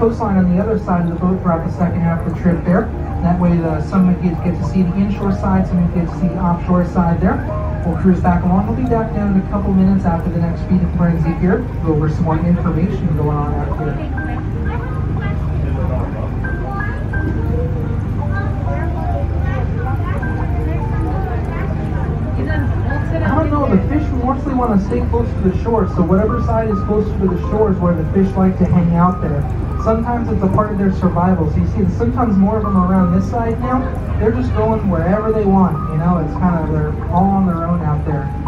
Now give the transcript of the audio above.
Coastline on the other side of the boat throughout the second half of the trip there. That way the, some of you get to see the inshore side, some of you get to see the offshore side there. We'll cruise back along. We'll be back down in a couple minutes after the next feed of frenzy here. Go over some more information going on out here. I don't know, the fish mostly want to stay close to the shore, so whatever side is closer to the shore is where the fish like to hang out there. Sometimes it's a part of their survival. So you see, sometimes more of them are around this side now. They're just going wherever they want. You know, it's kind of they're all on their own out there.